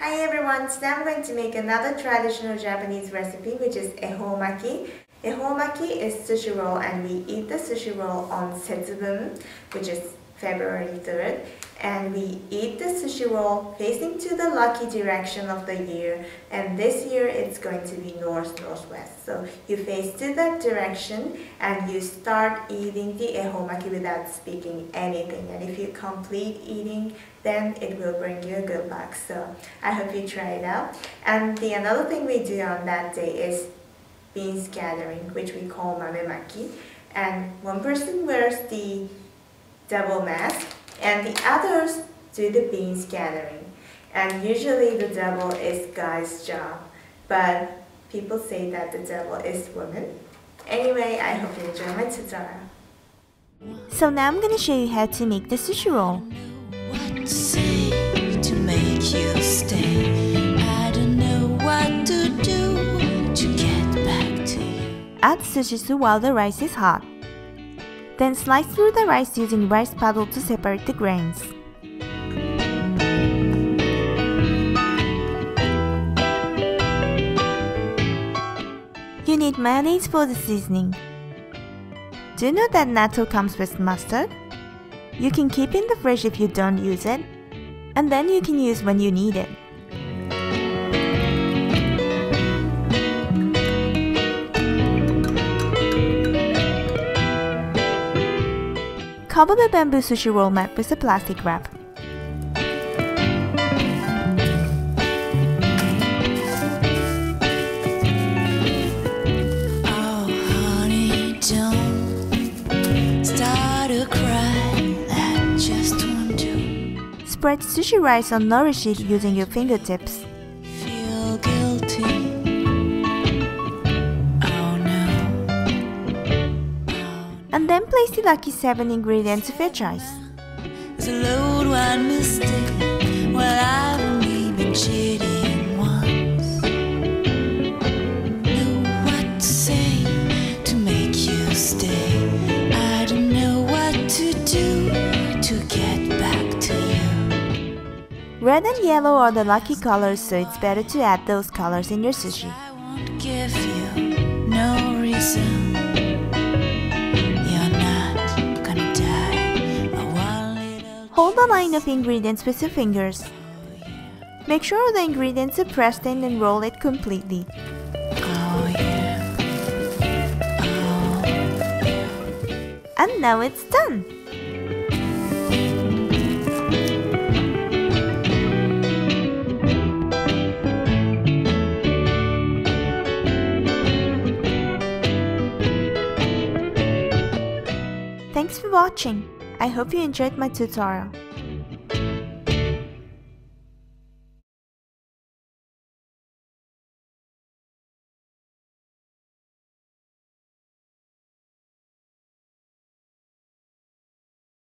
everyone, today I'm going to make another traditional Japanese recipe which is ehomaki. Ehomaki is sushi roll and we eat the sushi roll on Setsubun which is February 3rd and we eat the sushi roll facing to the lucky direction of the year and this year it's going to be north northwest. So you face to that direction and you start eating the ehomaki without speaking anything. And if you complete eating then it will bring you a good luck. So I hope you try it out. And the another thing we do on that day is bean scattering which we call mamemaki. And one person wears the double mask, and the others do the bean scattering. And usually the devil is guy's job, but people say that the devil is woman. Anyway, I hope you enjoy my tutorial. So now I'm gonna show you how to make the sushi roll. What to say to make you stay? I don't know what to do to get back to you. Add sushisu while the rice is hot. Then slice through the rice using rice paddle to separate the grains. You need mayonnaise for the seasoning. Do you know that natto comes with mustard? You can keep in the fridge if you don't use it, and then you can use when you need it. Cover the bamboo sushi roll mat with a plastic wrap. Oh, honey, don't start to cry. That just won't do. Spread sushi rice or nori sheet using your fingertips. Feel guilty. And then place the lucky 7 ingredients of your choice. It's a load one mistake. Well, I've only been cheating once. Know what to say to make you stay. I don't know what to do to get back to you. Red and yellow are the lucky colors, so it's better to add those colors in your sushi. I won't give you no reason. Hold the line of ingredients with your fingers. Make sure the ingredients are pressed in and roll it completely. And now it's done! Thanks for watching. I hope you enjoyed my tutorial.